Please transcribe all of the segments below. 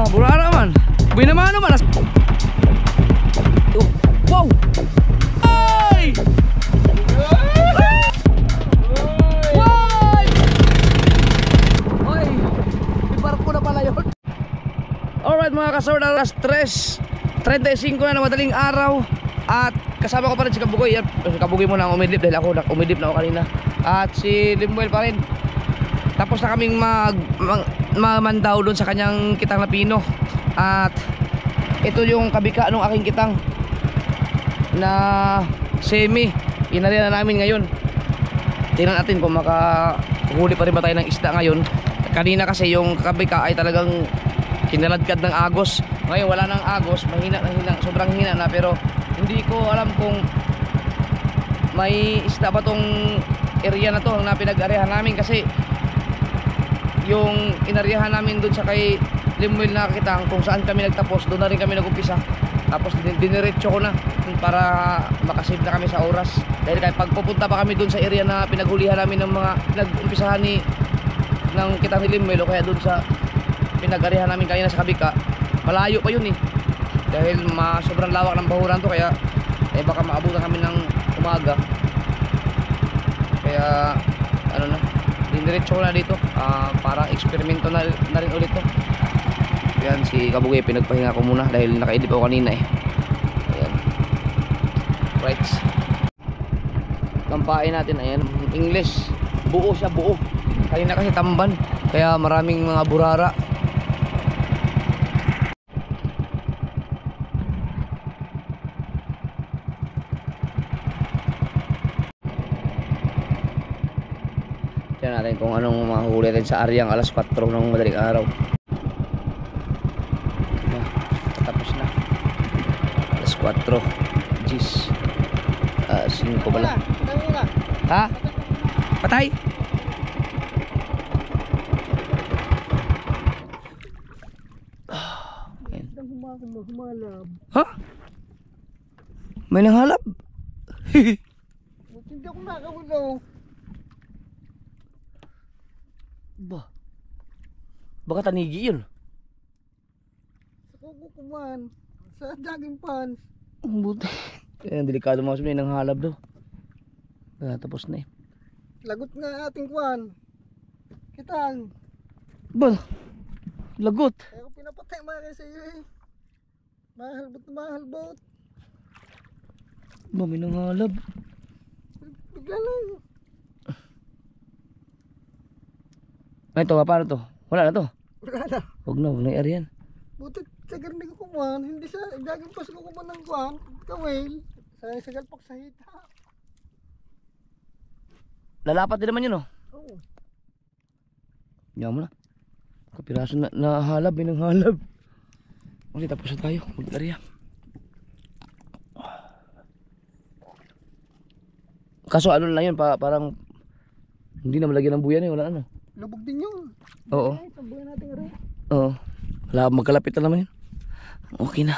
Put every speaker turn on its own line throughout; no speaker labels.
Ah, burara man. Binamano man. Wow! Ay! Why? Oy, ibarko na pala yun. Alright mga kasawad, alas 3.35 na ng madaling araw At kasama ko pa rin si Kabugoy Yan, Si Kabugoy muna ang umidlip dahil ako nak- umidlip na ako kanina At si Limuel pa rin Tapos na kaming mag, mag mamandaw doon sa kanyang kitang na pino At ito yung kabika ng aking kitang Na semi. Inarihan na namin ngayon. Tingnan natin kung makahuli pa rin ba tayo ng isda ngayon. Kanina kasi yung kabika ay talagang kinaladkad ng agos. Ngayon wala nang agos. Mahina na hina sobrang hina na. Pero hindi ko alam kung may isda ba tong area na to na pinag-arehan namin. Kasi yung inariyahan namin dun sa kay Limuel na kitang kung saan kami nagtapos. Doon na rin kami nagumpisa. Tapos din- diniretso ko na para makasave na kami sa oras. Dahil kahit pagpupunta pa kami dun sa area na pinaghulihan namin ng mga pinag-umpisahan ni ng kitang ni Limuel o kaya dun sa pinag-arihan namin kanina sa Kabika malayo pa yun eh. Dahil ma sobrang lawak ng bahuran to kaya eh baka maabutan kami ng umaga. Kaya ano na diniretso ko na dito ah, parang eksperimento na, na rin ulit to. Yan si Kabugoy pinagpahinga ko muna dahil nakaidip ako kanina eh. Ayan. Right kampain natin ayan. English buo siya buo. Kanina kasi tamban kaya maraming mga burara Tignan natin kung anong mahuli rin sa Aryang alas 4 ng madaling araw. Tapos na. Alas 4. Jeez. Ah, 5 pala. Ha? Patay? Ha? May nanghalap?
Hindi ako nakawalaw.
Ba? Baka tanigi yun.
Sa kukukuman. Sa jogging pants.
Ang buti. Kaya delikado mga sabi nang halab daw. Kaya tapos na eh.
Lagot nga ating kuwan. Kitang.
Ba? Lagot.
Kaya ko pinapatay mga kayo sa iyo eh. Mahalbot na mahalbot.
Ba, may nanghalab.
Bigla lang.
Ito, paano to? Wala na to.
Wala na.
Huwag na, huwag na i-ari yan.
Buti sa garni ko kuman. Hindi sa jogging pants ko kuman ng kuwan. Kawil. Sa sa galpak sa hita.
Lalapat din naman yun, oh.
Oo.
Yan mo na. Kapiraso na nahalab, may nanghalab. Okay, tapos na tayo. Mag-area. Kaso ano na yun, pa, parang hindi na malagyan ng buyan eh, wala ano.
Lubog din yun.
Oo.
Ay, tambuhin natin rin.
Oo. Wala, magkalapit na naman yun. Okay na.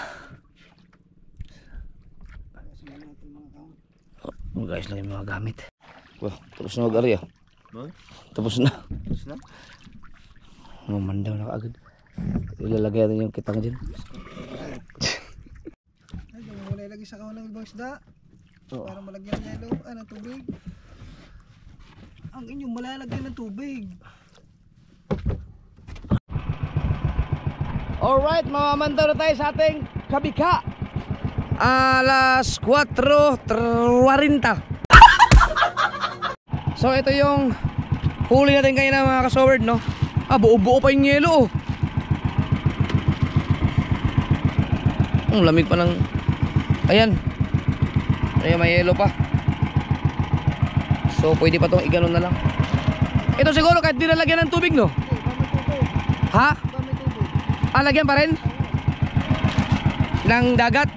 Oh, guys lang yung mga gamit. Well, tapos na mag-area.
Boy?
Tapos na.
Tapos na?
Mamandaw na kaagad. Ilalagay natin yung kitang dyan.
Ay, wala ilagay sa kawan ng ibang isda.
Oo.
Para malagyan ng yellow, ah, ng tubig. Ang inyong malalagyan ng tubig.
Alright, mamamandaw na tayo sa ating kabika. Alas 4.40. so ito yung huli natin kanina mga kasoward, no? Ah, buo-buo pa yung yelo. oh. Ang lamig pa ng... Ayan. Ayan, may yelo pa. So, pwede pa itong iganon na lang. Ito siguro kahit di nalagyan ng tubig, no? Ha? Ah, lagyan pa rin? Ng dagat?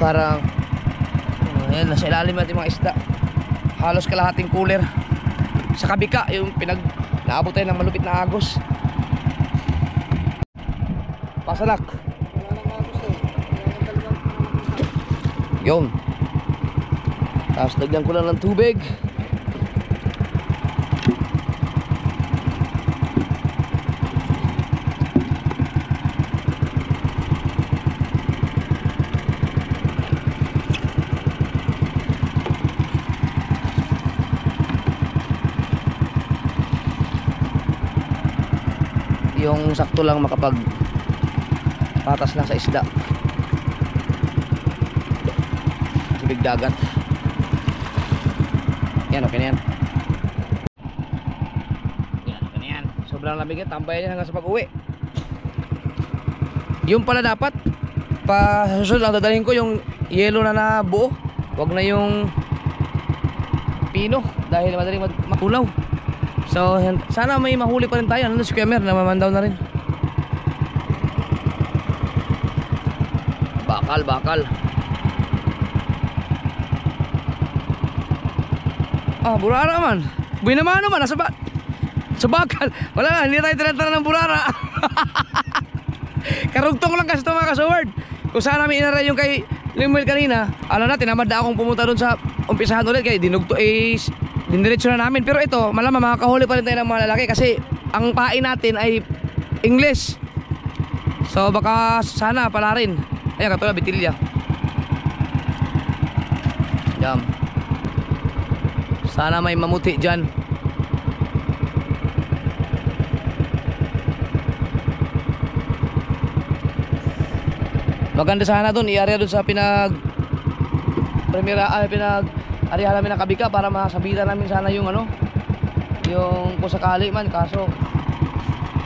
Parang oh, Ayan, nasa ilalim natin mga isda Halos kalahating cooler Sa kabika, yung pinag Naabot tayo ng malupit na agos Pasalak yun. Tapos lagyan ko lang ng tubig. Yung sakto lang makapag patas lang sa isda. Tubig dagat yan okay na yan. Yan okay na yan. Sobrang lamig yan. Tambayan yan hanggang sa pag uwi yung pala dapat pa susunod ang dadalhin ko yung yellow na na buo wag na yung pino dahil madaling mag- makulaw. So sana may mahuli pa rin tayo ano si Kuya Mer namamandaw na rin. Bakal bakal ah burara man. Buhay naman naman nasa ba sa bakal wala na hindi tayo tinatara ng burara. Karugtong lang kasi ito mga kasaward kung saan namin inaray yung kay Limuel kanina alam na tinamad na akong pumunta doon sa umpisahan ulit kaya dinugto is diniretso na namin. Pero ito malamang makakahuli pa rin tayo ng mga lalaki kasi ang pain natin ay English. So baka sana pala rin. Ayan katulad bitilya. Yum. Sana may mamuti dyan. Maganda sana doon, i-area doon sa pinag Primera, ah, pinag area namin ng Kabika para masabitan namin sana yung ano yung kung sakali man kaso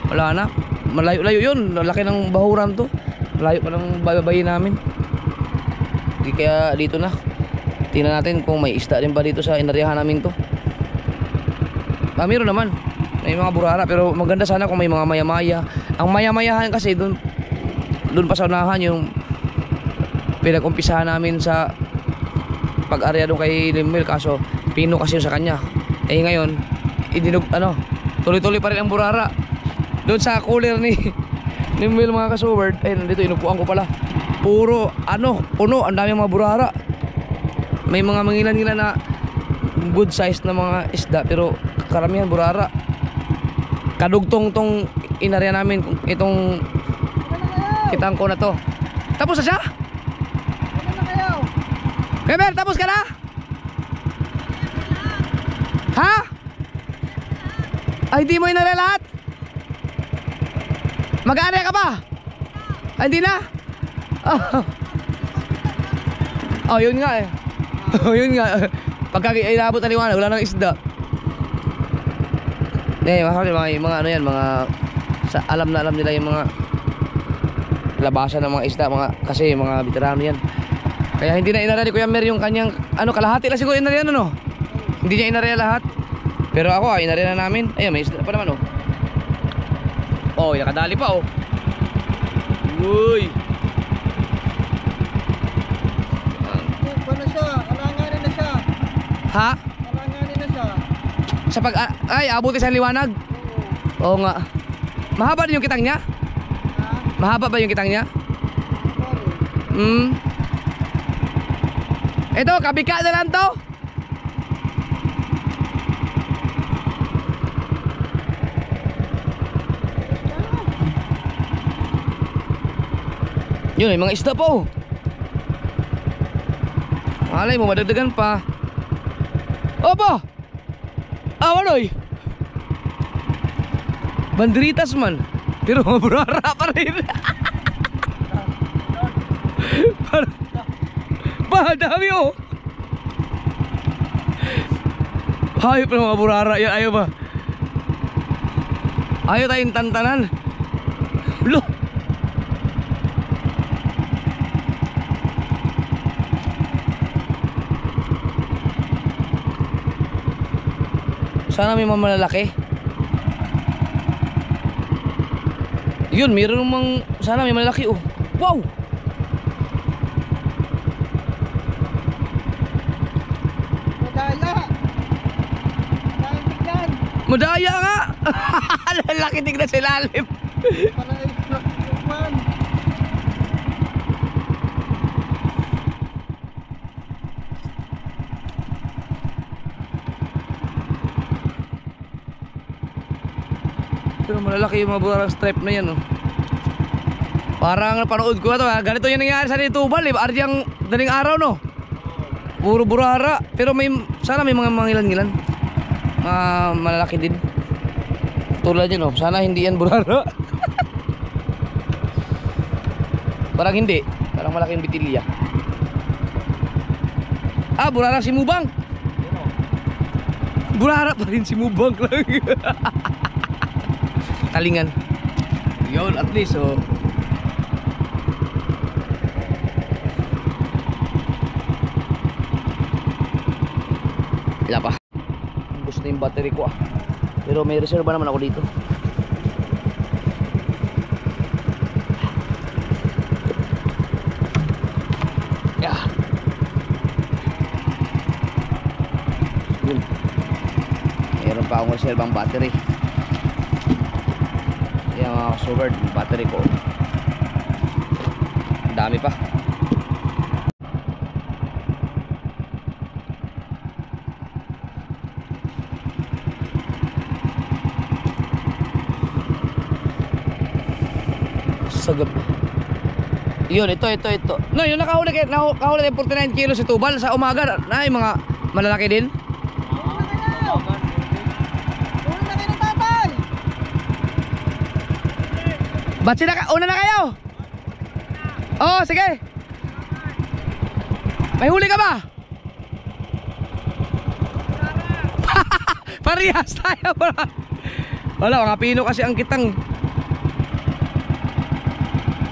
wala na. Malayo-layo yun laki ng bahuran to. Malayo pa ng babayin namin. Di kaya dito na tingnan natin kung may isda din ba dito sa inaryahan namin to. Ah meron naman. May mga burara pero maganda sana kung may mga maya-maya. Ang maya-mayahan kasi doon doon pa sa unahan yung pinag-umpisahan namin sa pag-area doon kay Limel kaso pino kasi yung sa kanya. Eh ngayon idinug ano tuloy-tuloy pa rin ang burara. Doon sa cooler ni Limel mga kasubert eh nandito inupuan ko pala. Puro ano puno ang dami mga burara may mga mangilan-ngilan na good size na mga isda pero karamihan burara kadugtong tong inarya namin itong kitang ko na to tapos na siya? Kemer, tapos ka na? Ha? Ay, hindi mo inarya lahat? Mag-aarya ka ba? Ay, hindi na? Oh, oh yun nga eh. Yun nga. Pagka inabot na liwanag, wala nang isda. Eh, mga, mga, mga ano yan, mga sa, alam na alam nila yung mga labasan ng mga isda, mga kasi mga veterano yan. Kaya hindi na inarya ni Kuya Mer yung kanyang ano kalahati lang siguro inarya no. Hindi niya inarya lahat. Pero ako ah, inarya na namin. Ayun, may isda pa naman oh. Oh, nakadali pa oh. Uy.
Ano na siya? Alanganin na siya.
Ha?
Alanganin na siya.
Sa pag ah, ay abuti sa liwanag.
Oo.
Oo nga. Mahaba din yung kitang niya?
Ha?
Mahaba ba yung kitang niya? Hmm. Ito, kabika na lang to. Yun, may mga isda pa oh. Malay mo, madagdagan pa. Opo! Ah, wanoy! Banderitas man. Pero maburara pa rin. Parang- Ba, dami oh. Hayop ng mga burara yan, ayaw ba? Ayaw tayong tantanan. Sana may mga malalaki. Yun, meron namang sana may malalaki oh. Wow!
Madaya. Dahil bigyan.
Madaya nga! Lalaki tignan sa ilalim. malalaki yung mga parang stripe na yan oh. Parang panood ko na to ha. Ganito yung nangyari sa Nitubal eh. Arjang daling araw no. Puro burara. Pero may, sana may mga mangilan-ngilan. Mga malalaki din. Tulad yun oh. Sana hindi yan burara. parang hindi. Parang malaking bitilya. Ah, burara si Mubang. Oh. Burara pa rin si Mubang lang. Talingan. Yun, at least, oh. Wala pa. Gusto yung battery ko ah. Pero may reserva naman ako dito. Yeah. Yun. Meron pa akong reservang battery. Yung battery ko. Dami pa. Sagap. Yun, ito, ito, ito. No, yung nakahuli, nakahuli tayo 49 kilos si Tubal sa umaga. Na, mga malalaki din.
Uwi na kayo ng tatay!
Ba't sila ka? Una na kayo! Oo, oh, sige. May huli ka ba? Parehas tayo. Wala, mga pino kasi ang kitang.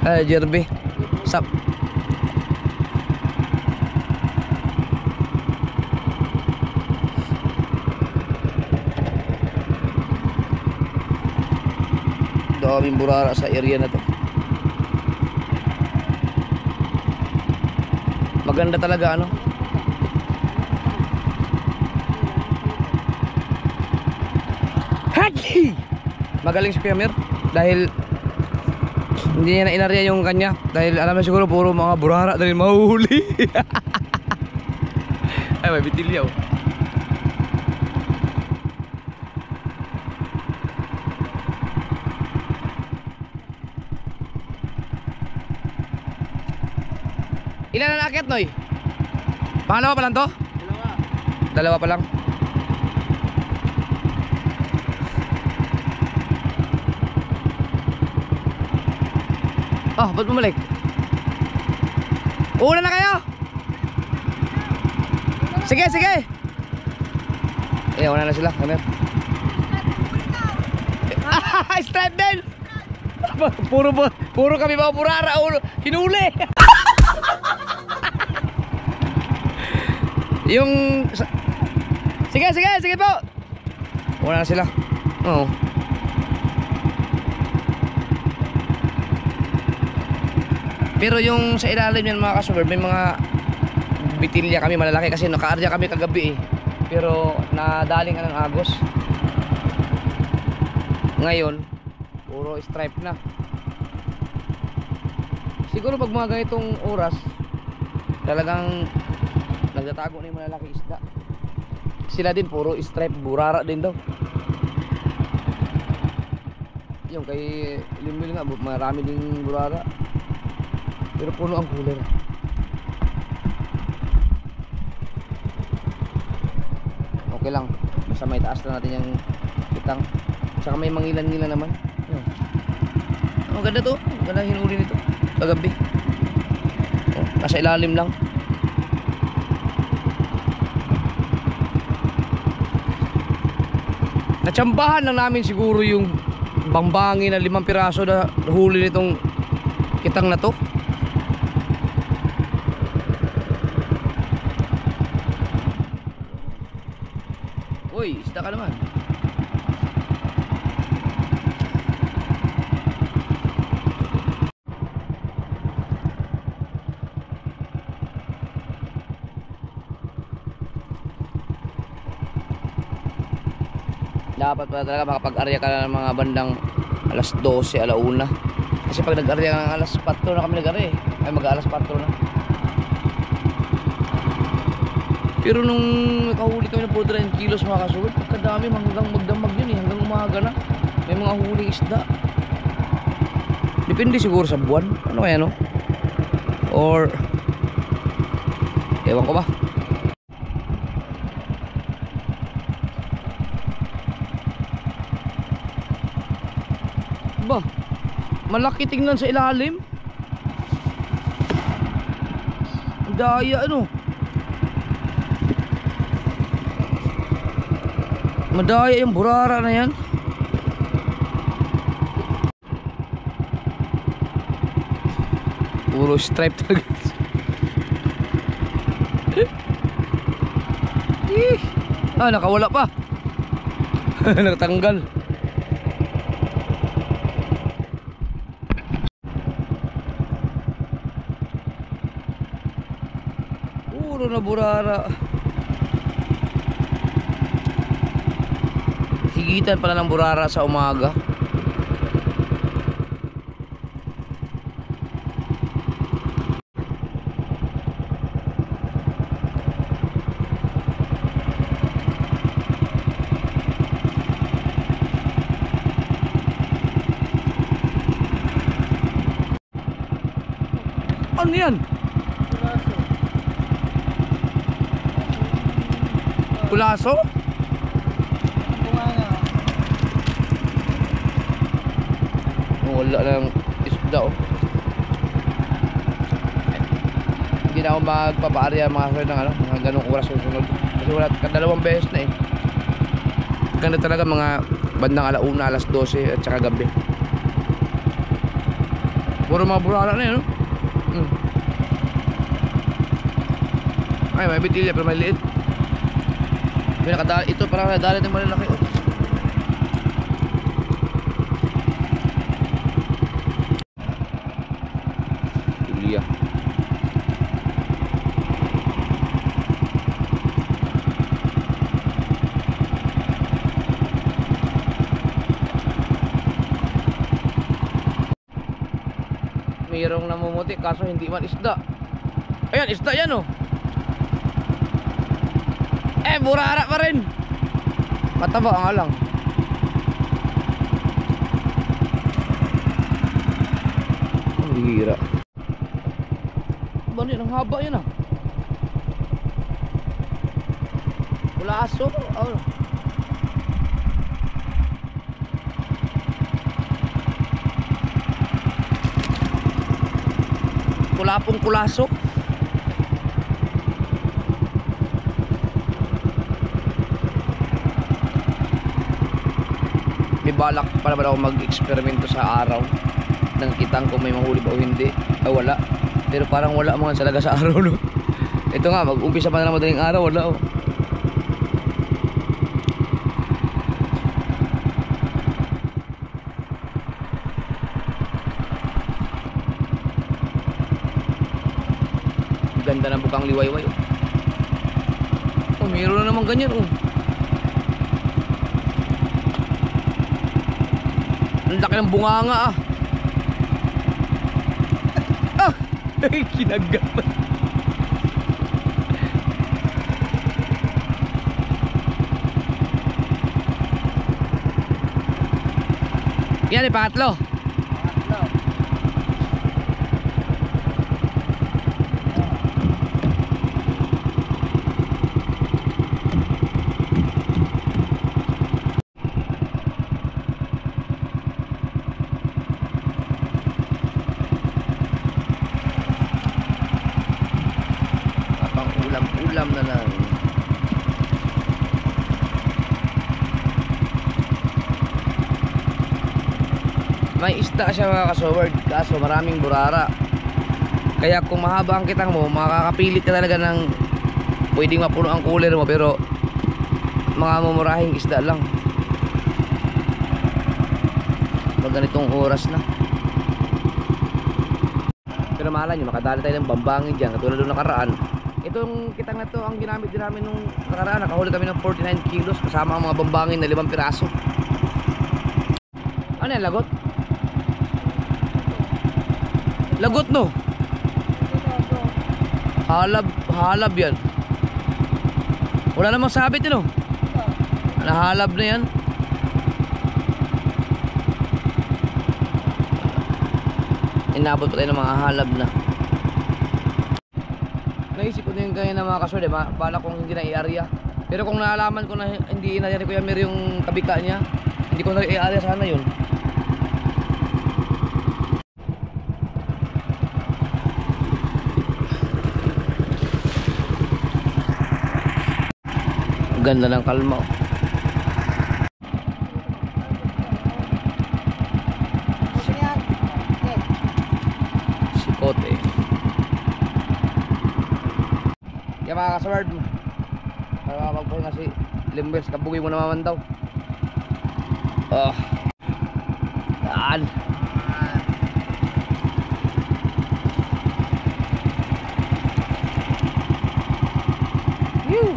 Ay, Jerby. Daming burara sa area na to. Maganda talaga ano. Hachi! Magaling si Kuya dahil hindi niya na inarya yung kanya dahil alam na siguro puro mga burara dahil mahuhuli. Ay, may bitilyaw. Ilan na nakit, Noy? Pangalawa pa lang to?
Dalawa.
Dalawa pa lang. Oh, ba't bumalik? Una na kayo! Sige, sige! Eh, una na sila. Kamer. Ah, stripe din! puro, puro kami mga burara. Ulo, hinuli! Yung... Sige, sige, sige po! Una na sila. Oo. Pero yung sa ilalim yan mga kasuber, may mga bitilya kami malalaki kasi nakaarya kami kagabi eh. Pero nadaling ka ng agos. Ngayon, puro stripe na. Siguro pag mga ganitong oras, talagang nagtatago na yung malalaki isda. Sila din puro stripe, burara din daw. Yung kay Limbil nga, marami ding burara. Pero puno ang cooler. Okay lang. Basta may taas na natin yung kitang. Tsaka may mangilan-ngilan naman. Yun. Ang ganda to. Ganda hinuli nito. Kagabi. Oh, nasa ilalim lang. Natsambahan lang namin siguro yung bambangin na limang piraso na huli nitong kitang na to. Uy, isda ka naman. Dapat pa talaga makapag-arya ka na ng mga bandang alas 12, alauna. Kasi pag nag-arya ka ng alas 4 na kami nag-arya eh. Ay mag-alas 4 na. Pero nung nakahuli kami ng 49 kilos mga kasulot, pagkadami hanggang magdamag yun eh, hanggang umaga na. May mga huling isda. Depende siguro sa buwan. Ano kaya no? Or, ewan ko ba? Ba, malaki tingnan sa ilalim. Madaya ano. Madaya yung burara na yan. Puro stripe talaga. Ah, nakawala pa. Nakatanggal. Puro na burara. Higitan pala ng burara sa umaga. Ano yan?
Nga.
Wala lang isda oh. Hindi na ako magpapaarya mga sir ng ano, mga ganong oras susunod. Kasi wala, dalawang beses na eh. Ganda talaga mga bandang alauna, alas 12 at saka gabi. Puro mga burala na yun, no? Mm. Ay, may bitilya pero may liit. May nakadali, ito parang nadali ng malalaki oh. Julia. Mayroong namumuti kaso hindi man isda. Ayan, isda yan oh. Eh, burara pa rin. Mataba ang alang. Ang bihira. Ba ang haba yan ah. Wala aso. Oh. Kulapong kulaso. May balak pa naman ako mag-eksperimento sa araw nang kitang kung may mahuli ba o hindi. Ay wala. Pero parang wala mga talaga sa araw no. Ito nga, mag-umpisa pa na ng madaling araw, wala oh. Ganda ng bukang liwayway oh. Oh, mayroon na naman ganyan oh. Ang laki ng bunganga ah. Ah! Kinagat pa. Yan eh, pangatlo. Pang ulam-ulam na lang. May isda siya mga kasoward, kaso maraming burara. Kaya kung mahaba ang kitang mo, makakapilit ka talaga ng pwedeng mapuno ang cooler mo pero mga mumurahing isda lang. Pag ganitong oras na. Pero mahala nyo, makadali tayo ng bambangin dyan, katulad nung nakaraan. Itong kitang na to, ang ginamit din namin nung nakaraan, nakahuli kami ng 49 kilos kasama ang mga bambangin na 5 piraso. Ano yan, lagot? Lagot no? Halab, halab yan. Wala namang sabit yun oh. Nahalab na yan. Inabot pa tayo ng mga halab na. Naisip ko din kayo ng mga kaswerde, ba bala kong hindi na i-area. Pero kung naalaman ko na hindi na ni Kuya Mir yung kabika niya, hindi ko na i-area sana yun. Ganda ng kalma. oh. Kote. Kaya mga kasward, para magpahinga si Limbers, kabugi mo naman daw. Oh. Yan. Phew.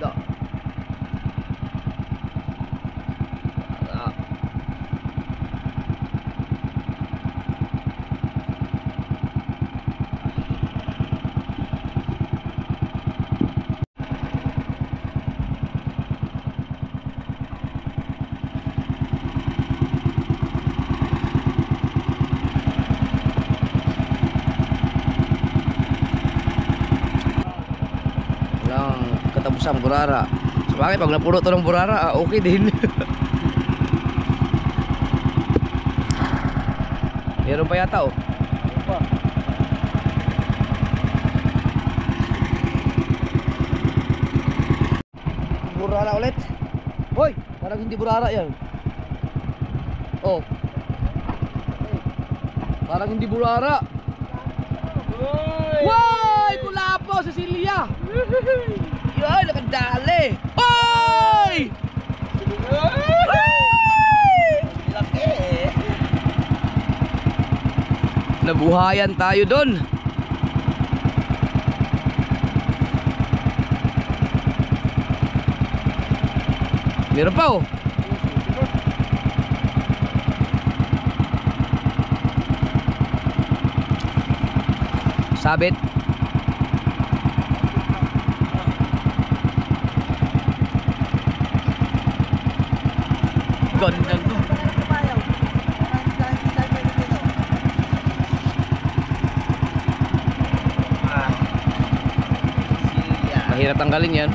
Da. Ah. Walang katapusang burara. Sa bagay, pag napuno to ng burara, ah, okay din. Meron pa yata oh. Burara ulit. Hoy, parang hindi burara yan. Oh. Parang hindi burara. Hoy! Pula po, Cecilia! Yan, nakadali! Hoy!
Laki eh.
Nabuhayan tayo doon. Meron pa oh. Sabit. Ganda to. Mahirap tanggalin yan.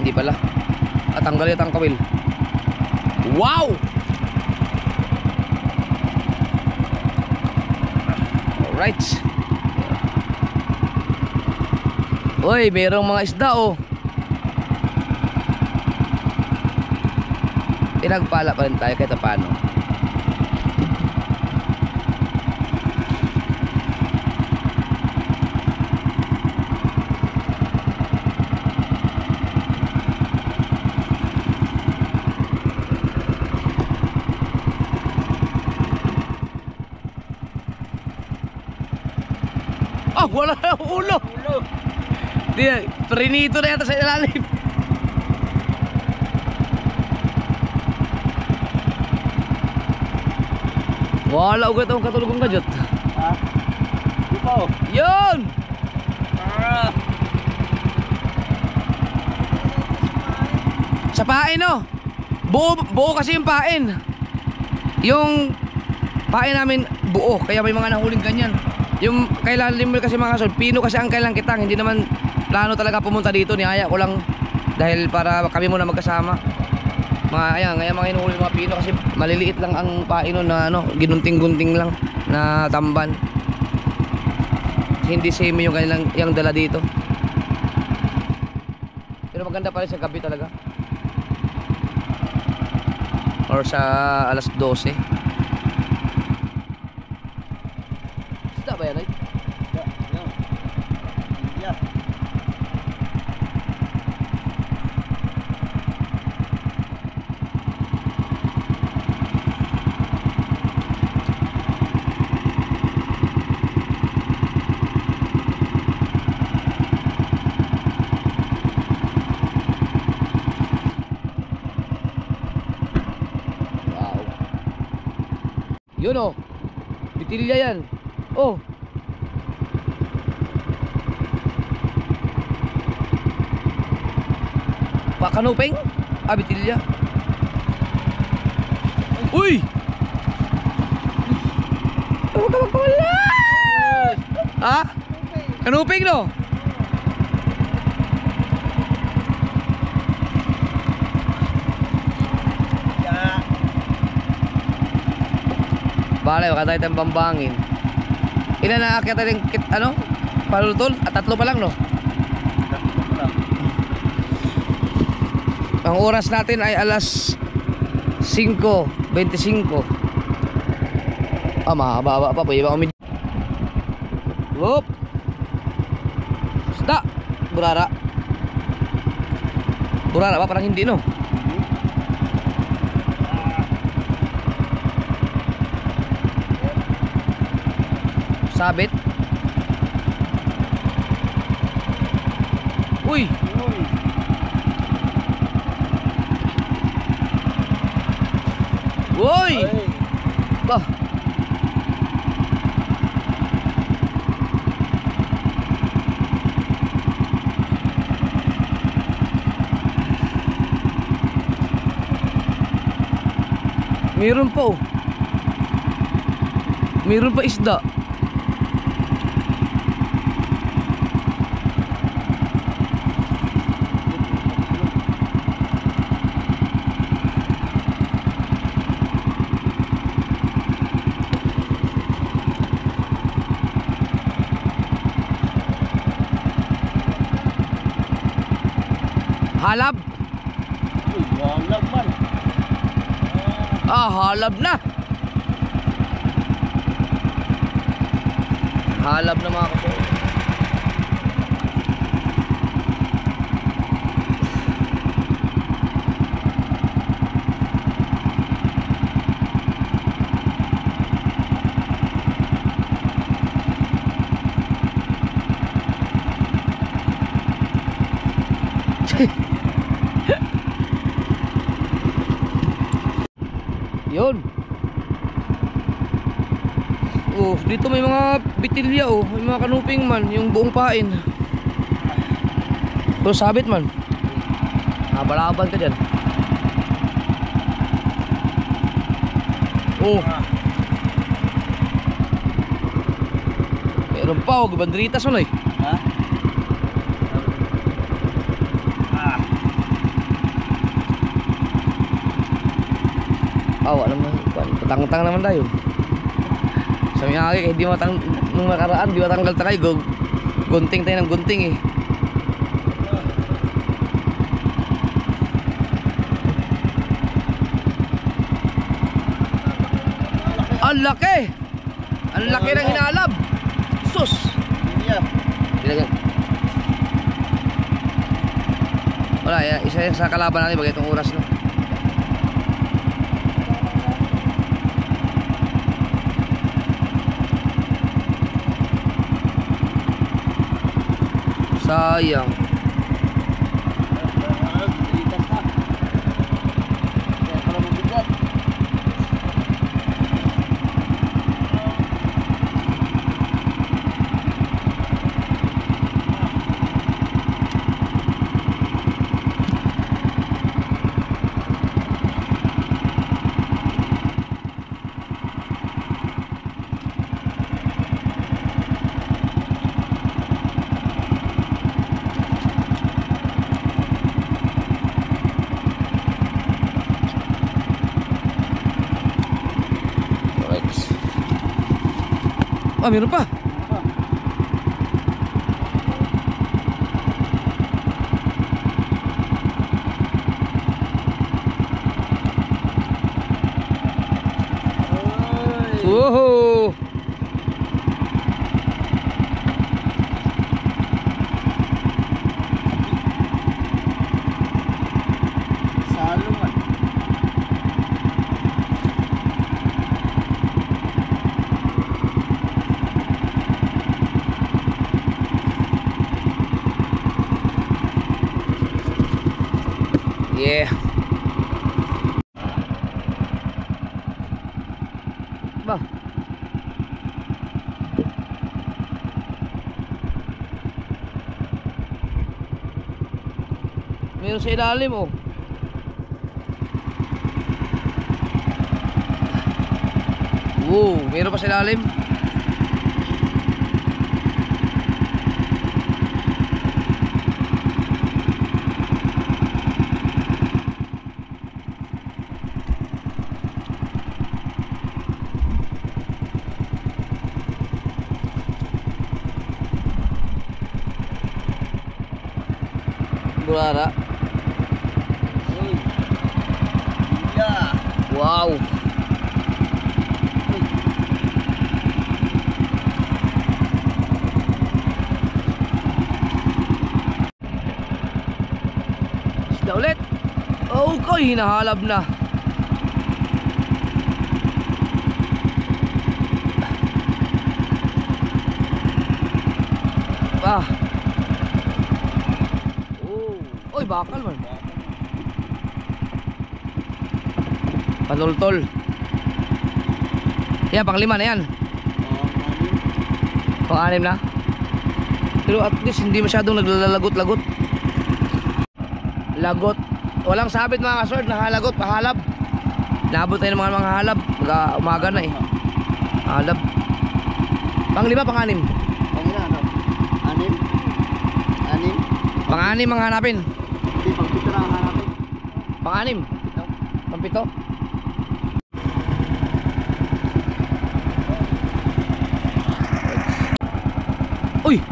Hindi pala. At tanggalin ang kawil. Wow! Alright. Uy, mayroong mga isda oh. Pinagpala pa rin tayo kahit paano. Ah, wala na ulo.
Ulo.
Di, prinito na yata sa ilalim. Wala ugat ang katulogong kajot.
Ha? Di pa oh.
Yun!
Ah.
Sa pain oh. Buo, buo kasi yung pain. Yung pain namin buo, kaya may mga nahuling ganyan. Yung kailalim mo kasi mga kasol, pino kasi ang kailang kitang, hindi naman plano talaga pumunta dito, niyaya ko lang dahil para kami muna magkasama. Mga ayan, ngayon mga inuhuli mga pino kasi maliliit lang ang pain nun na ano, ginunting-gunting lang na tamban. Hindi same yung kanilang yung dala dito. Pero maganda pa rin sa gabi talaga. Or sa alas 12. Tilya yan. Oh. Pakanupeng? Ah, bitilya. Uy! Huwag ka magpawala! Ha? Kanupeng no? Bale, baka tayo bambangin. Ilan na akit natin ano? Palutol? At tatlo pa lang, no? Ang oras natin ay alas 5.25 Ah, mahaba pa. Pwede ba umid... Whoop! Isda! Burara. Burara ba? Parang hindi, no? Sabit. Uy! Uy! Bah! Meron pa oh. Meron pa isda. Halab. Ah, halab na. Halab na mga kapo. Yun. Oh, dito may mga bitilya oh, may mga kanuping man, yung buong pain. So sabit man. Habal-habal ka dyan. Oh. Meron pa oh, banderitas mo eh. Awa naman, kuan, patang-tang naman tayo. Sa mga kaya hindi matang nung nakaraan, di matanggal tayo. Go, gunting tayo ng gunting eh. Ang laki! Ang laki ng hinalab! Sus! Talaga. Wala, isa sa kalaban natin pag itong oras no. Sayang. Alright. Ah, ilalim oh. Wow, meron pa sa ilalim. Burara. Koy, hinahalab na. Ah. Oh. Oy, bakal man. Panultol. Yan, pang lima na yan. Pang anim na. Pero at least hindi masyadong naglalagot-lagot. Lagot. Walang sabit mga kasword, nahalagot, pahalab. Naabot tayo ng mga mga halab. Mga umaga na eh. Halab. Pang lima, pang anim.
Ano? Anim? Anim?
Pang anim ang hanapin.
Hindi, pang pito na ang hanapin.
Pang anim. Pang pito. Uy!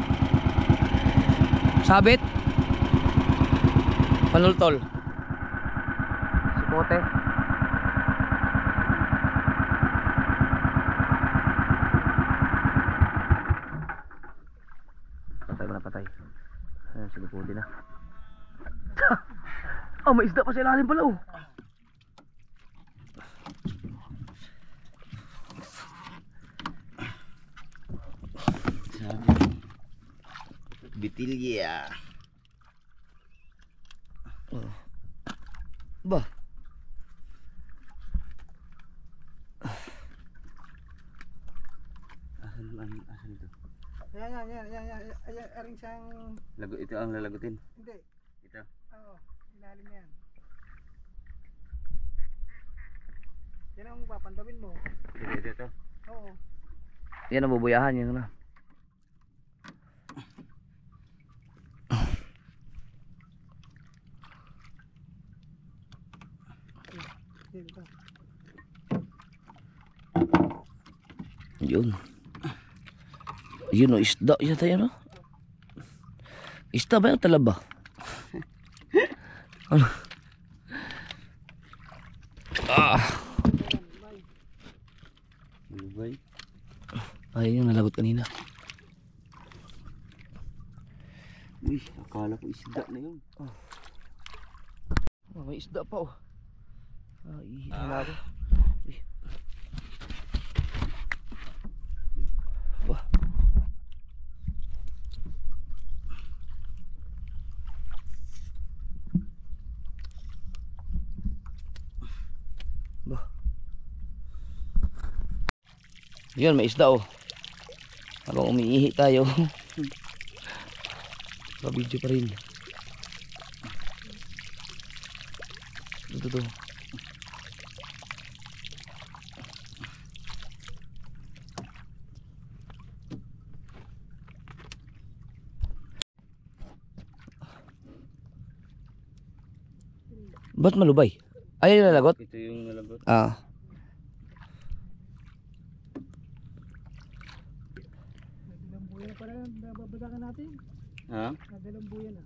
Sabit. Panultol. Sipote. Patay mo na patay. Sinuputi na. Oh, may isda pa sa ilalim pala oh.
Bitilya.
Ba,
Asan ang asan ito?
Yan, yan, yan, yan, yan, yan, yan, aring siyang,
Lago ito ang lalagutin.
hindi,
Ito.
oo, ilalim yan. Yan ang papandawin mo.
Ito ito ito.
Oo.
yan ang bubuyahan yun na.
Yan ito.
Yun. Yun o, isda. Yan tayo no? Isda ba yun? Talaba? ano? Ah!
Lubay.
Ay, yung nalagot kanina.
Uy, akala ko isda na yun.
Oh, may isda pa oh. Ah, na ako. Uy. Bah. Yun, may isda oh. Habang umiihi tayo. Pa-video pa rin. Ito to. Ba't malubay? Ay, nalagot?
Ito yung nalagot.
Ah.
Nadalang buya na pala, nababadakan natin.
Ha?
Nadalang buya na.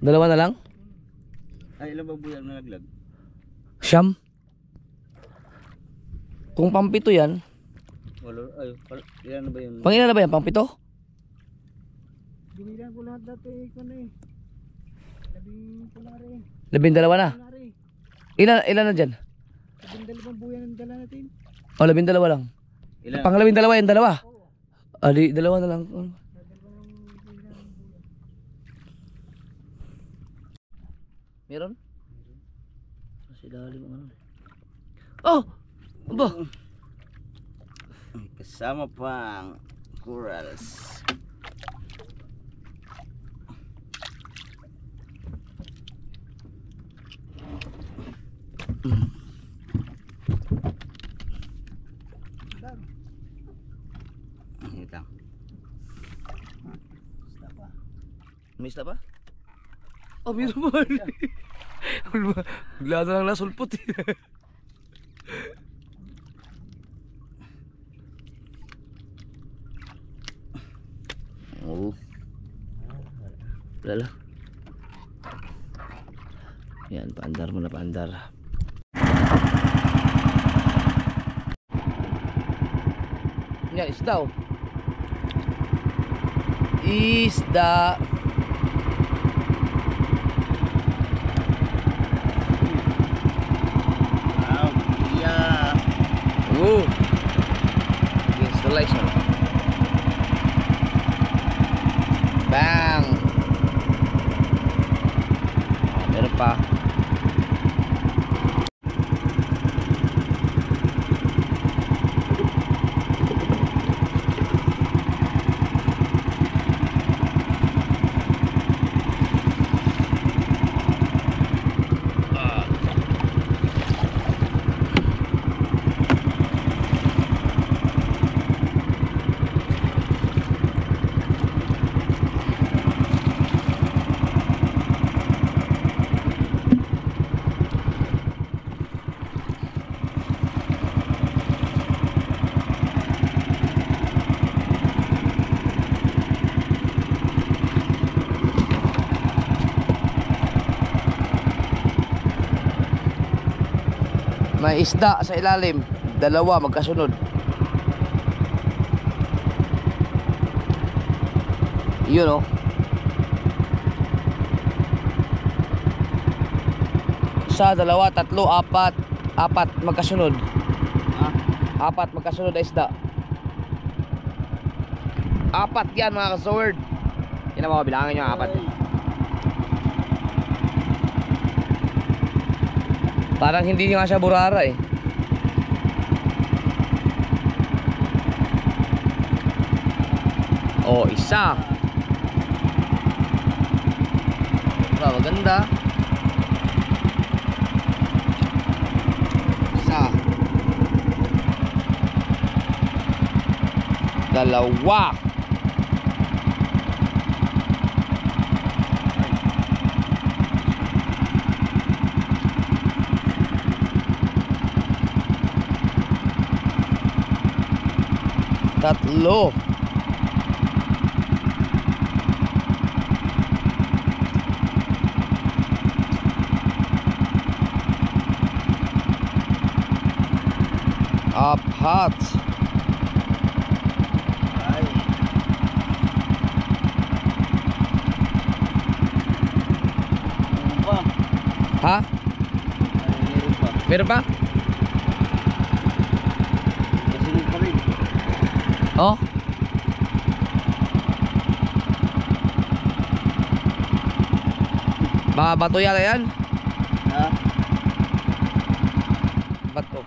Dalawa na lang?
Ay, ilan ba buya ang nalaglag?
Siyam? Kung pampito yan,
Walo. Ay, pal- ilan na ba yun?
pangilan na ba yan? Pampito?
Binilang ko lahat dati, kung ano eh. Labing kunwari,
Labing dalawa na.
kunwari.
Ilan, ilan na dyan?
Labing dalawang buya ng dala natin.
O, labing dalawa lang.
Ilan?
Pang labing dalawa yan, dalawa.
Oo.
Ah, di, dalawa na lang.
Meron?
Meron. Sa ilalim ang ano. Eh. Oh! Aba!
Kasama pang corals. Mm.
May isla pa? Oh, meron pa. Bigla na lang nasulpot eh. Oo. Wala lang. Yan, paandar mo na paandar. Yan, isda oh. Isda
yeah.
Oo. Against the lights mo. Bang! Ah, Meron pa. May isda sa ilalim. Dalawa magkasunod. Yun oh. Isa, dalawa, tatlo, apat. Apat magkasunod.
Ah,
Apat magkasunod na isda. Apat yan mga kasword. Yan ang mga bilangan nyo, apat. Parang hindi nga siya burara eh. Oh, isa. Ba, maganda. Isa. Dalawa. Tatlo. Apat.
ay. Ano ba?
Ha?
Ay, meron pa.
Meron pa?
Kasunod pa rin.
Oh. Mga bato yata yan.
Ha?
Bato.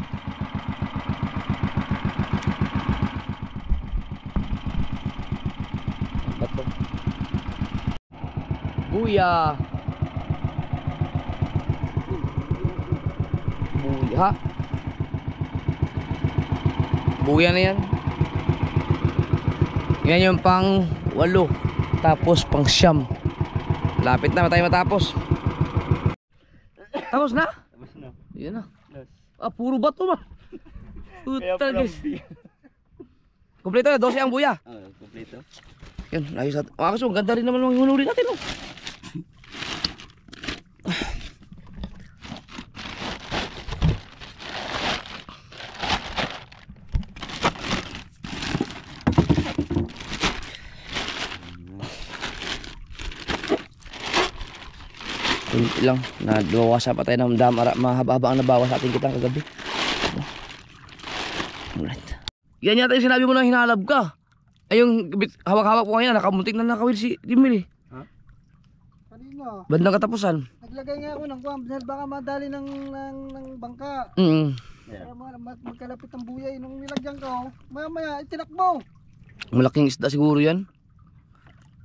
Bato. Buya. Buya. Buya na yan. Yan yung pang walo. Tapos pang siyam. Lapit na tayo matapos. Tapos na?
Tapos na.
Yan na.
Last.
Ah, puro bato ba? Puta guys. Kompleto na, 12 ang buya.
Ah, kompleto.
Yun, ayos natin. Mga kaso, ang ganda rin naman ng hinuli natin. Oh. Kunti lang, nabawasan pa tayo ng damara, mahaba-haba ang nabawas sa ating kitang kagabi. Alright. Yan yata yung sinabi mo na hinalab ka. Ay yung hawak-hawak ko ngayon, nakamuntik na nakawil si Dimil eh.
Kanina,
Bandang katapusan.
naglagay nga ako ng dahil baka madali ng, ng, ng bangka.
Mm.
Kaya ma- ma- magkalapit ang buyay nung nilagyan ko, maya maya, itinakbo.
Malaking isda siguro yan.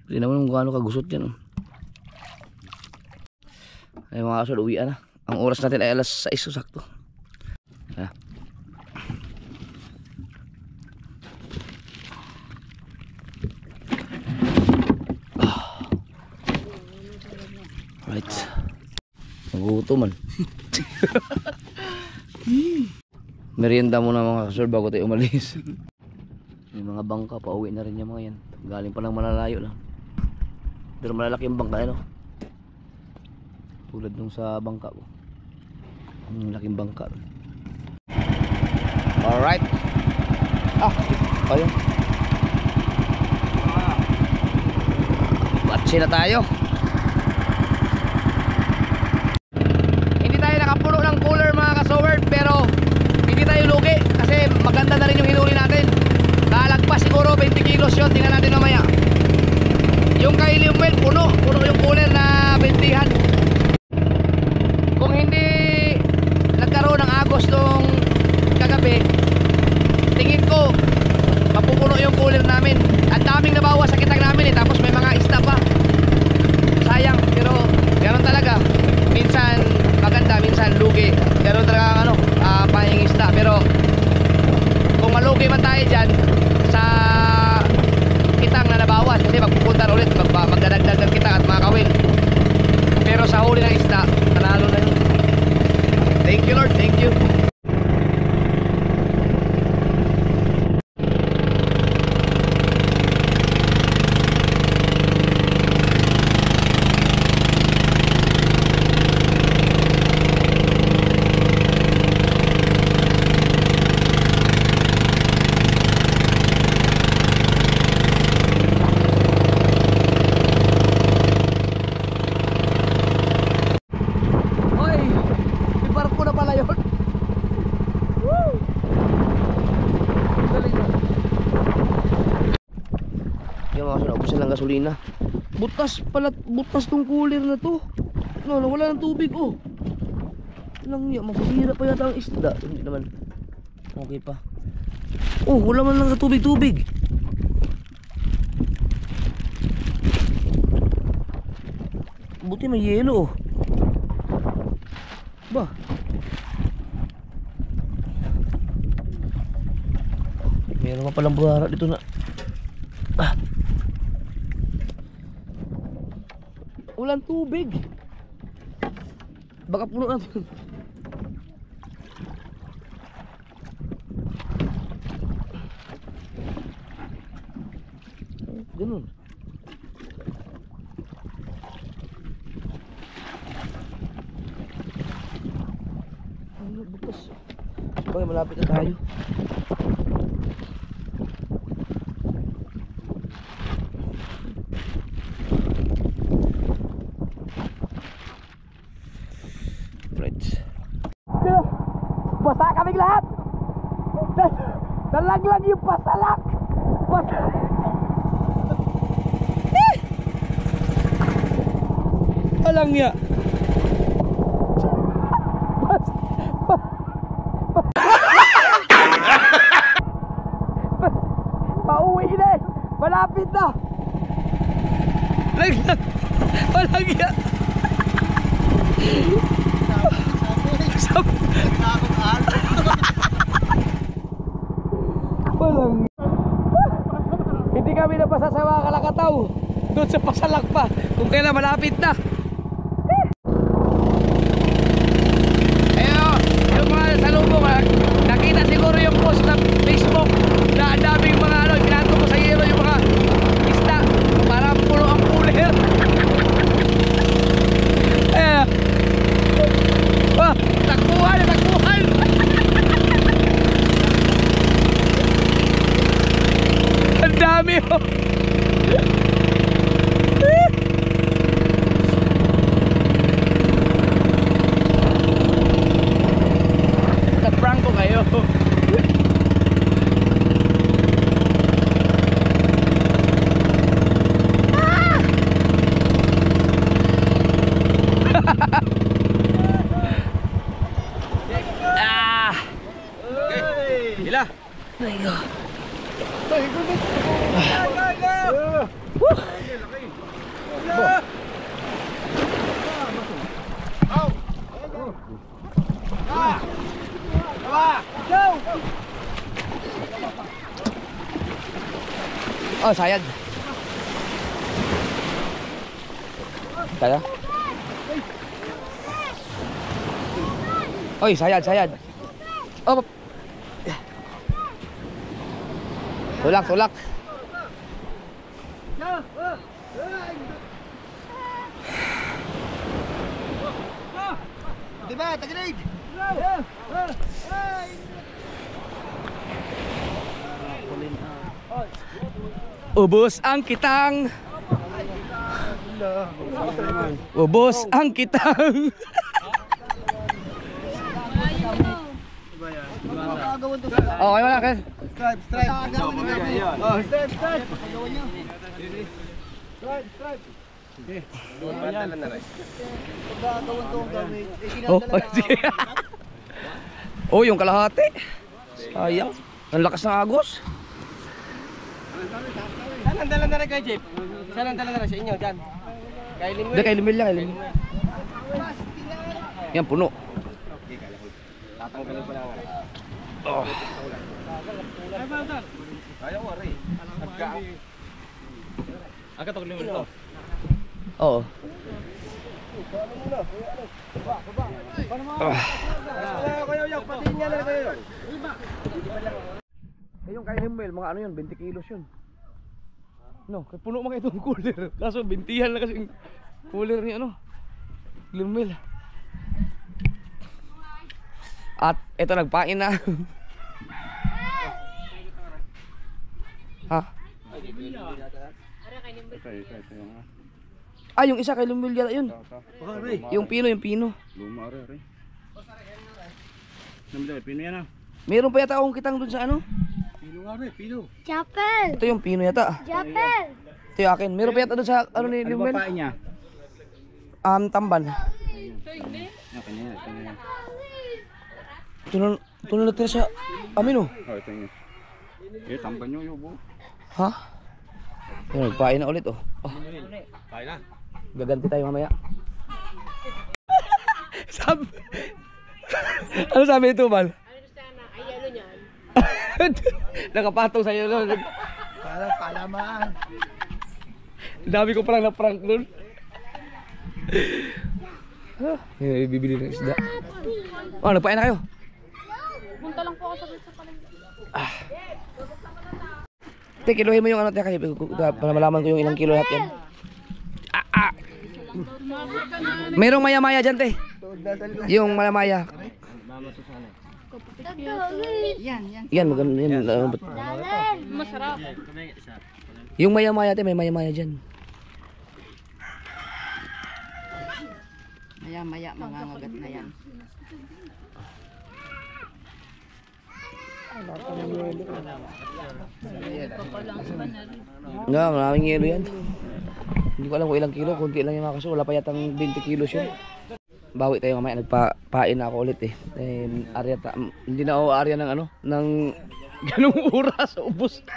Hindi naman kung gaano kagusot yan. Oh. Ay mga kasol, uwian na. Ang oras natin ay alas 6 sakto. Ayan. Ah. Right. Naguto man. Merienda muna mga kasol bago tayo umalis. May mga bangka, pauwi na rin yung mga yan. Galing pa lang malalayo lang. Pero malalaking bangka yan o. Tulad nung sa bangka ko. Ang laking bangka. Alright. Ah, ayun. Batsi na tayo. Hindi tayo nakapuno ng cooler mga kasowerd pero hindi tayo lugi kasi maganda na rin yung hinuli natin. Lalagpas siguro 20 kilos yun. Tingnan natin mamaya. Yung kay puno. Puno yung cooler na bentihan. Kung hindi nagkaroon ng agos nung kagabi, tingin ko mapupuno yung cooler namin. Ang daming nabawas sa kitang namin eh. Tapos may mga isda pa. Sayang. Pero ganoon talaga. Minsan maganda, minsan lugi. Ganoon talaga ano, uh, pahing isda. Pero kung malugi man tayo dyan sa kitang na nabawas kasi magpupunta ulit mag magdadagdag ng kitang at mga kawin pero sa huli ng isda nanalo na yun thank you Lord thank you Hoy, may barko na pala yun. Woo! Galing yun. Yung mga sinabusan ng gasolina. Butas pala, butas tong cooler na to. No, wala ng tubig oh. Lang yan, masisira pa yata ang isda. Hindi naman. Okay pa. Oh, wala man lang tubig-tubig. Buti may yelo oh. Ba? Meron pa palang buhara dito na. Walang tubig. Baka puno natin. Ganun. Ano, bukas. Sabay, malapit na tayo. Right. Basa kaming lahat! Nalaglag yung pasalak! Basa... Alang niya! Pauwi na eh. Malapit na. Laglag. Walang yan. Walang Hindi kami napasa sa mga kalakataw. Doon sa pasalak pa. Kung kailan malapit na. Oh, sayad. Tayo. Oy, sayad, sayad. Oh. Tulak, tulak. Ubus ang kitang. Ubus ang kitang. Oh, na, kayo.
stripe, stripe. Oh, stripe, stripe. Stripe, stripe.
Oh, oh, yung kalahati. Sayang. Ang lakas ng agos.
Saan ang dala na rin kay Jeep? Saan ang dala na rin sa inyo dyan? Kay Lingway?
Hindi, kay Limil lang, kay Limil. Yan, puno.
Tatanggalin ko lang.
Oh.
Ayaw ko rin. Nagka... Agad ako Lingway to.
Oo. Ah.
Kuya Yok, patiin niya na rin kayo.
Eh, yung kay Limil, mga ano yun, 20 kilos yun. No, kay puno mga itong cooler. Kaso, bintihan na kasi cooler ni ano. Limil. At ito nagpain na. ha? Ah, yung isa kay Lumil yata yun. Yung pino, yung pino.
Luma rin. Namdala, pino yan ah.
Meron pa yata akong kitang dun sa ano.
Pino nga rin, pino.
Chapel!
Ito yung pino yata.
Chapel!
Ito yung akin. Meron pa yata dun sa ano ni
Ano
Lumil.
ba pain niya?
Um, tamban.
Yan, kanya yan, kanya yan.
Ito na, ito na natira sa amin oh.
Oh, ito yun. Eh, tamban nyo yung buo.
Ha? Yan, nagpain na ulit oh. oh.
Tayo na.
Gaganti tayo mamaya. sabi... ano sabi ito, Mal?
Ano?
Nakapatong sa'yo no?
Para palamaan.
Dami ko parang na-prank nun. Ah, eh, bibili ng isda. Oh, nagpain na kayo.
Punta lang po ako sa sa palengke.
Te, kilohin mo yung ano, te, kasi para malaman ko yung ilang kilo lahat yan. Ah, ah. Merong maya-maya dyan, te. Yung maya-maya.
Yan, yan.
Yan, maganda yan. uh, but-
Masarap.
Yung maya-maya, te, may maya-maya dyan.
Maya-maya mangangagat na yan.
Nga, maraming yelo yan. Hindi ko alam kung ilang kilo, kunti lang yung mga kaso. Wala pa yatang 20 kilos yun. Bawi tayo mamaya, nagpapain na ako ulit eh. Then, arya ta, hindi na ako arya ng ano, ng ganung oras, ubos.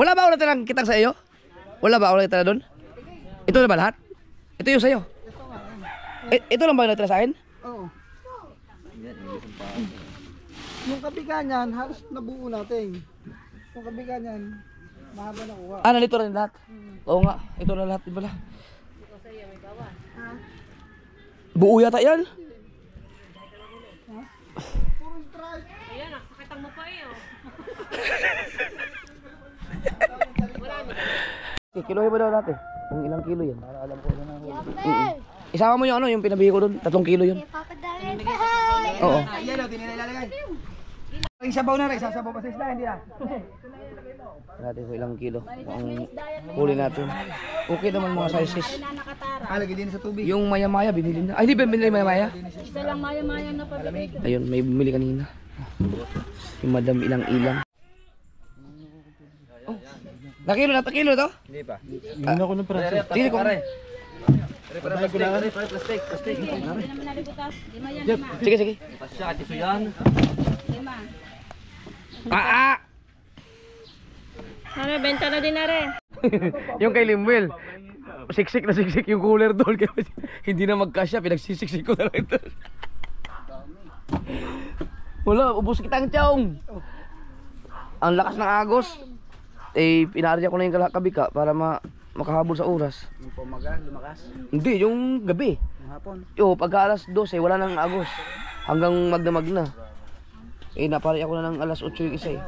Wala ba ako natirang kitang sa iyo? Wala ba natira doon? Ito na ba lahat? Ito yung sa'yo? I- ito lang ba yung natira sa akin?
Oo. Yung kabiga niyan, halos nabuo natin. Yung kabiga niyan, mahaba na kuha.
Ah, nalito rin lahat? Oo nga, ito na lahat, di ba? Buo yata yan? Okay, kilohin mo daw natin. Kung ilang kilo yan. Para alam ko na
Chapel!
Isama mo yung ano, yung pinabihi ko doon. Tatlong kilo yun. Oo.
Yan o, tinilalagay. Ang sabaw na rin, sasabaw pa sa isla, hindi na.
Natin kung ilang kilo. Ang huli natin. Okay naman mga sizes.
Halagay din sa tubig.
Yung maya-maya, binili na. Ay, hindi ba binili maya-maya?
Isa lang maya-maya na pabili.
Ayun, may bumili kanina. Yung madam ilang-ilang. Oh. Nakilo na, takilo to?
Hindi pa.
Hindi ako ng pransa. Sige ko.
Plastic, plastic.
Sige, sige.
Yan.
Ah, ah!
Ano, benta na din na rin.
yung kay Limwell. Siksik na siksik yung cooler doon. Kaya hindi na magkasya. Pinagsisiksik ko na lang ito. Wala, ubus kita ang tiyong. Ang lakas ng agos. Eh, pinarya ko na yung kabika para ma makahabol sa oras.
Yung pumaga, lumakas.
Hindi, yung gabi.
Hapon.
Yo, pagka alas 12, wala nang agos. Hanggang magdamag na. Eh, napari ako na ng alas 8 yung isa eh.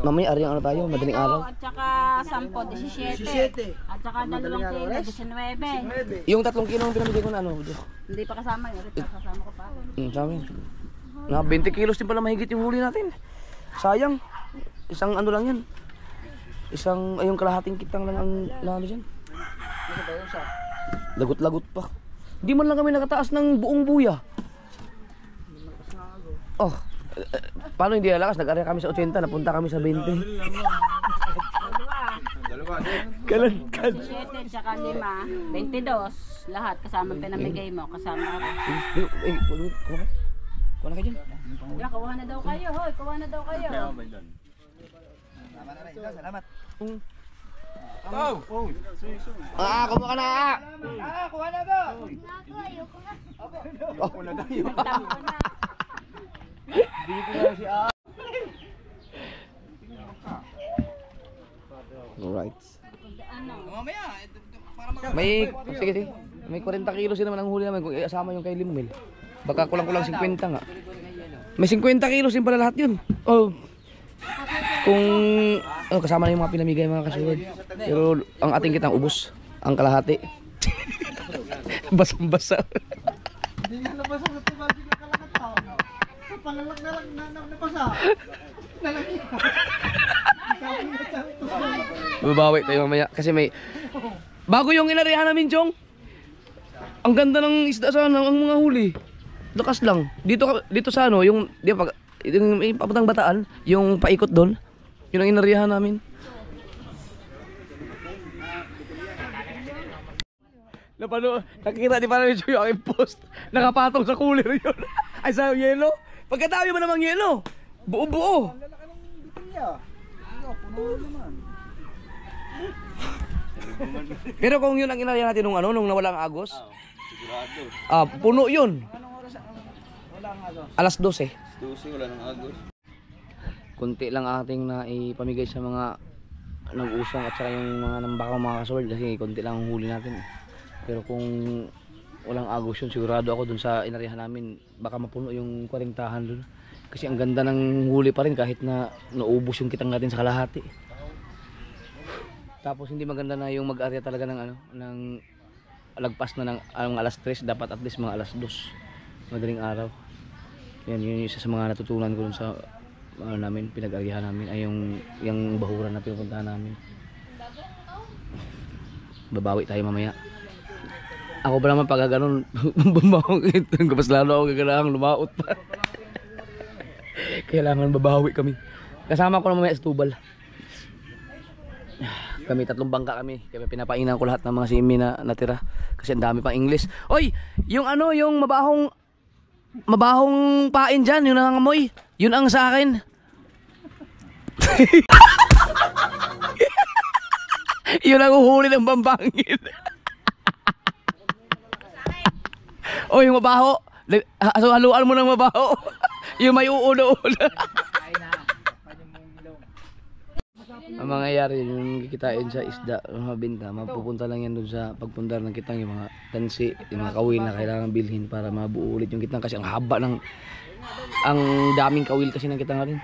Mamaya, ari ano tayo, madaling araw.
At saka 10, 17. At saka 2 kilo, 19.
Yung tatlong kilo ang pinamigay ko na ano.
Hindi pa kasama yun. Kasama ko pa.
Hmm, sa amin. Na 20 kilos din pala mahigit yung huli natin. Sayang. Isang ano lang yan. Isang, ayong kalahating kitang lang ang lalo dyan. Lagot-lagot pa. Hindi man lang kami nakataas ng buong buya. Oh, eh, eh, paano hindi lalakas? Nag-area kami sa 80, napunta kami sa 20. Kalan, kalan.
17, tsaka 5, 22. Lahat kasama pinamigay mo. Kasama ako.
Eh, eh, kuha ka. Kuha na ka dyan.
Yeah, kuha na daw kayo, hoy. Kuha na daw kayo.
Ah, kumuha ka na!
Tampo na.
Alright.
Ano?
May, sige, sige. May 40 kilos din naman ang huli namin kung isama yung kay Limil. Baka kulang-kulang 50 nga. May 50 kilos din pala lahat yun. Oh. Kung oh, kasama na yung mga pinamigay mga kasunod. Pero ang ating kitang ubos. Ang kalahati. Basang-basa.
Hindi nga nabasa sa tubig ng kalakataw. Sa pangalak na lang na, na, nabasa. Lalaki. Sabi nga sa ito.
Babawi tayo mamaya kasi may Bago yung inarihan namin, Chong. Ang ganda ng isda sa ano, ang mga huli. Lakas lang. Dito dito sa ano, yung di pag yung may papuntang bataan, yung paikot doon. Yun ang inarihan namin. Napano, nakikita di parang yung aking post. Nakapatong sa cooler yun. Ay sa yelo. Pagkatabi mo namang yelo. Buo-buo. Pero kung yun ang inarihan natin nung ano, nung nawala ang agos.
Sigurado.
Ah, puno yun. Alas 12.
Tusi, wala nang agos.
Kunti lang ating na ipamigay sa mga nag-usong at saka yung mga nambakaw mga kasword kasi kunti lang ang huli natin. Pero kung walang agos yun, sigurado ako dun sa inarihan namin, baka mapuno yung kwarintahan dun. Kasi ang ganda ng huli pa rin kahit na naubos yung kitang natin sa kalahati. Tapos hindi maganda na yung mag-area talaga ng ano, ng lagpas na ng ang alas 3, dapat at least mga alas 2. Madaling araw. Yan, yun yung isa sa mga natutunan ko dun sa ano namin, pinag-arihan namin ay yung yung bahuran na pinupuntahan namin. Babawi tayo mamaya. Ako pa naman pag ganun, bumawang ito, mas lalo ako gaganahan lumaot pa. Kailangan babawi kami. Kasama ko na mamaya sa tubal. Kami tatlong bangka kami. Kaya pinapainan ko lahat ng mga simi na natira. Kasi ang dami pang English. Oy! Yung ano, yung mabahong mabahong pain dyan, yun ang amoy. Yun ang sa akin. yun ang uhuli ng bambangin. O yung mabaho. So haluan mo ng mabaho. yung may uulo-ulo. ang mangyayari yung kikitain sa isda mga binta mapupunta lang yan dun sa pagpundar ng kitang yung mga tansi yung mga kawil na kailangan bilhin para mabuo ulit yung kitang kasi ang haba ng ang daming kawil kasi ng kitang rin